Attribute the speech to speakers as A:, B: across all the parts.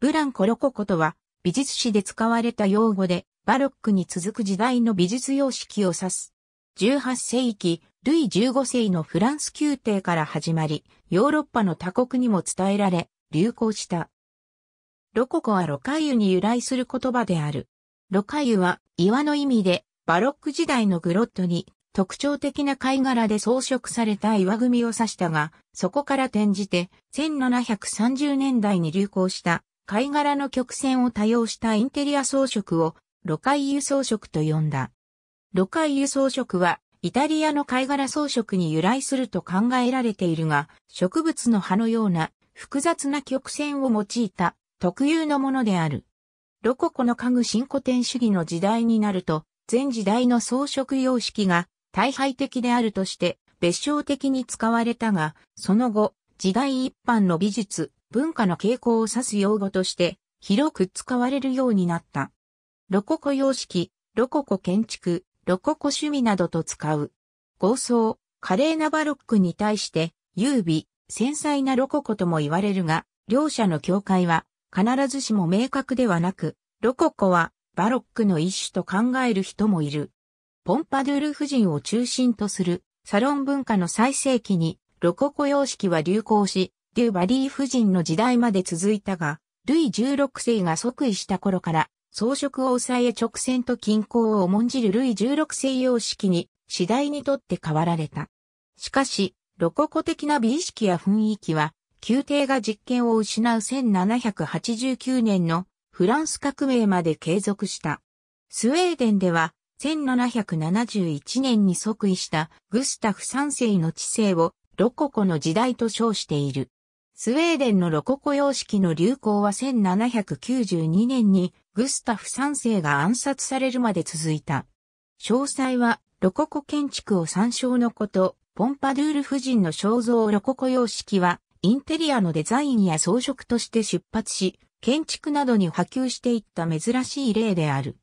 A: ブランコロココとは美術史で使われた用語でバロックに続く時代の美術様式を指す。18世紀、ルイ15世のフランス宮廷から始まり、ヨーロッパの他国にも伝えられ、流行した。ロココはロカイユに由来する言葉である。ロカイユは岩の意味で、バロック時代のグロットに特徴的な貝殻で装飾された岩組を指したが、そこから転じて1730年代に流行した貝殻の曲線を多用したインテリア装飾をロカイユ装飾と呼んだ。ロカイユ装飾はイタリアの貝殻装飾に由来すると考えられているが、植物の葉のような複雑な曲線を用いた特有のものである。ロココの家具新古典主義の時代になると、全時代の装飾様式が大敗的であるとして別称的に使われたが、その後、時代一般の美術、文化の傾向を指す用語として広く使われるようになった。ロココ様式、ロココ建築、ロココ趣味などと使う。豪壮、華麗なバロックに対して優美、繊細なロココとも言われるが、両者の境界は必ずしも明確ではなく、ロココはバロックの一種と考える人もいる。ポンパドゥール夫人を中心とするサロン文化の最盛期にロココ様式は流行し、デューバリー夫人の時代まで続いたが、ルイ16世が即位した頃から装飾を抑え直線と均衡を重んじるルイ16世様式に次第にとって変わられた。しかし、ロココ的な美意識や雰囲気は宮廷が実権を失う1789年のフランス革命まで継続した。スウェーデンでは1771年に即位したグスタフ3世の治世をロココの時代と称している。スウェーデンのロココ様式の流行は1792年にグスタフ3世が暗殺されるまで続いた。詳細はロココ建築を参照のこと、ポンパドゥール夫人の肖像ロココ様式はインテリアのデザインや装飾として出発し、建築などに波及していった珍しい例である。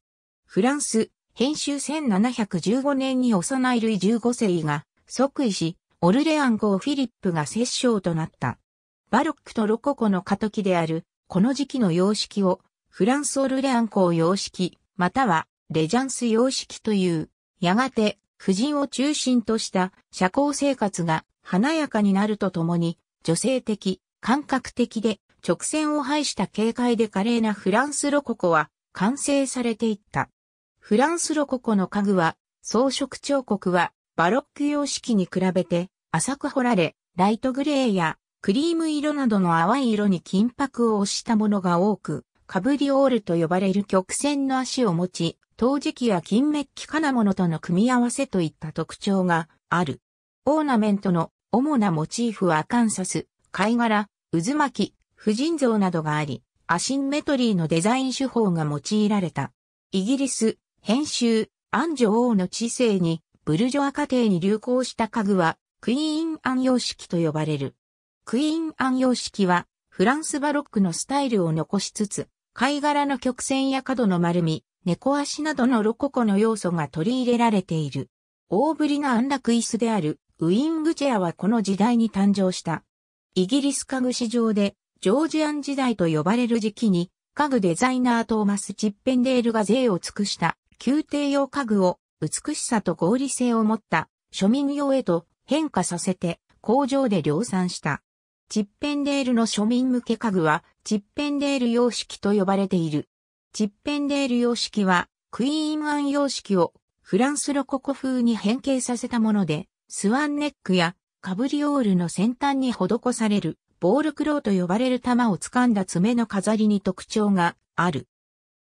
A: フランス、編集1715年に幼いルイ15世が即位し、オルレアン公フィリップが摂政となった。バロックとロココの過渡期である、この時期の様式を、フランスオルレアン公様式、または、レジャンス様式という、やがて、婦人を中心とした社交生活が華やかになるとともに、女性的、感覚的で直線を排した軽快で華麗なフランスロココは完成されていった。フランスロココの家具は、装飾彫刻はバロック様式に比べて浅く彫られ、ライトグレーやクリーム色などの淡い色に金箔を押したものが多く、カブリオールと呼ばれる曲線の足を持ち、陶磁器や金メッキ金物との組み合わせといった特徴がある。オーナメントの主なモチーフはアカンサス、貝殻、渦巻き、婦人像などがあり、アシンメトリーのデザイン手法が用いられた。イギリス、編集、アン女王の知性に、ブルジョア家庭に流行した家具は、クイーン・アン様式と呼ばれる。クイーン・アン様式は、フランスバロックのスタイルを残しつつ、貝殻の曲線や角の丸み、猫足などのロココの要素が取り入れられている。大ぶりな安楽椅子であるウィングチェアはこの時代に誕生した。イギリス家具市場でジョージアン時代と呼ばれる時期に家具デザイナートーマス・チッペンデールが税を尽くした宮廷用家具を美しさと合理性を持った庶民用へと変化させて工場で量産した。チッペンデールの庶民向け家具はチッペンデール様式と呼ばれている。チッペンデール様式はクイーンアン様式をフランスロココ風に変形させたもので、スワンネックやカブリオールの先端に施されるボールクローと呼ばれる玉を掴んだ爪の飾りに特徴がある。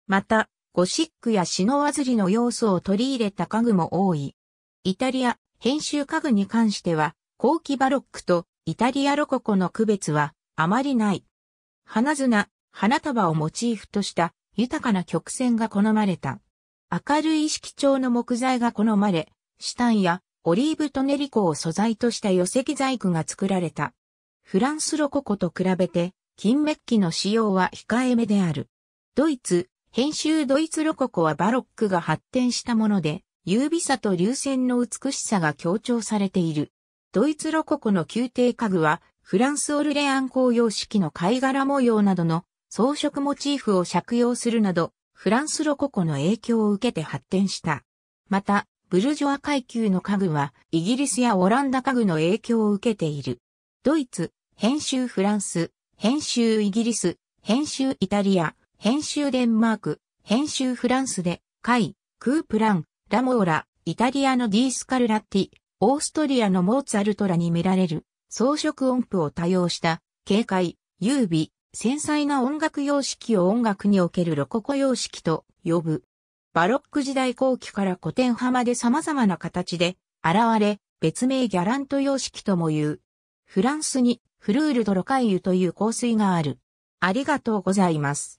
A: また、ゴシックやシノワズリの要素を取り入れた家具も多い。イタリア、編集家具に関しては、後期バロックとイタリアロココの区別はあまりない。花綱、花束をモチーフとした豊かな曲線が好まれた。明るい色調の木材が好まれ、シタンやオリーブトネリコを素材とした寄石細工が作られた。フランスロココと比べて、金メッキの使用は控えめである。ドイツ、編集ドイツロココはバロックが発展したもので、優美さと流線の美しさが強調されている。ドイツロココの宮廷家具は、フランスオルレアン公様式の貝殻模様などの装飾モチーフを借用するなど、フランスロココの影響を受けて発展した。また、ブルジョア階級の家具は、イギリスやオランダ家具の影響を受けている。ドイツ、編集フランス、編集イギリス、編集イタリア、編集デンマーク、編集フランスで、カイ、クープラン、ラモーラ、イタリアのディースカルラッティ、オーストリアのモーツァルトらに見られる装飾音符を多用した軽快、優美、繊細な音楽様式を音楽におけるロココ様式と呼ぶ。バロック時代後期から古典派まで様々な形で現れ、別名ギャラント様式とも言う。フランスにフルールとロカイユという香水がある。ありがとうございます。